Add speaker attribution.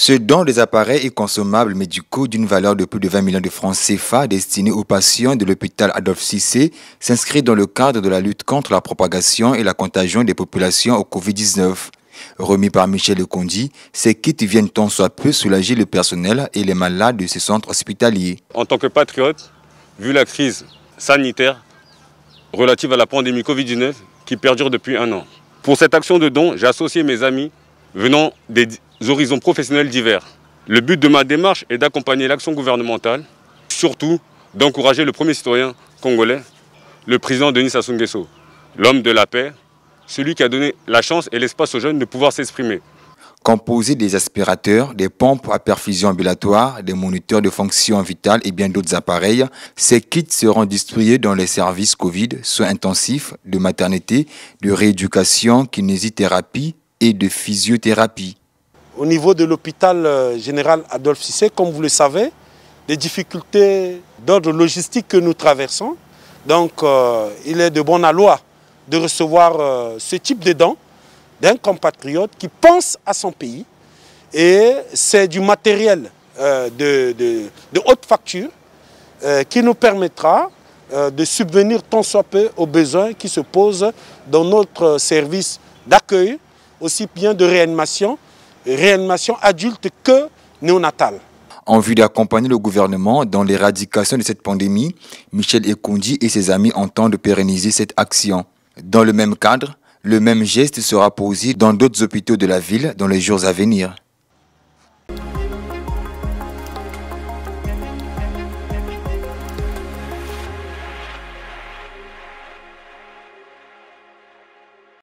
Speaker 1: Ce don des appareils et consommables médicaux d'une valeur de plus de 20 millions de francs CFA destinés aux patients de l'hôpital Adolphe Cissé s'inscrit dans le cadre de la lutte contre la propagation et la contagion des populations au Covid-19. Remis par Michel Lecondi, ces kits viennent tant soit peu soulager le personnel et les malades de ce centre hospitalier.
Speaker 2: En tant que patriote, vu la crise sanitaire relative à la pandémie Covid-19 qui perdure depuis un an, pour cette action de don, j'ai associé mes amis venant des horizons professionnels divers. Le but de ma démarche est d'accompagner l'action gouvernementale, surtout d'encourager le premier citoyen congolais, le président Denis Sassou Nguesso, l'homme de la paix, celui qui a donné la chance et l'espace aux jeunes de pouvoir s'exprimer.
Speaker 1: Composé des aspirateurs, des pompes à perfusion ambulatoire, des moniteurs de fonction vitale et bien d'autres appareils, ces kits seront distribués dans les services Covid, soins intensifs, de maternité, de rééducation, kinésithérapie et de physiothérapie.
Speaker 3: Au niveau de l'hôpital euh, général Adolphe Cissé, comme vous le savez, des difficultés d'ordre logistique que nous traversons. Donc euh, il est de bon aloi de recevoir euh, ce type de dons d'un compatriote qui pense à son pays. Et c'est du matériel de, haute facture qui nous permettra de subvenir tant soit peu aux besoins qui se posent dans notre service d'accueil, aussi bien de réanimation réanimation adulte que néonatale.
Speaker 1: En vue d'accompagner le gouvernement dans l'éradication de cette pandémie, Michel Ekondi et ses amis entendent pérenniser cette action. Dans le même cadre, le même geste sera posé dans d'autres hôpitaux de la ville dans les jours à venir.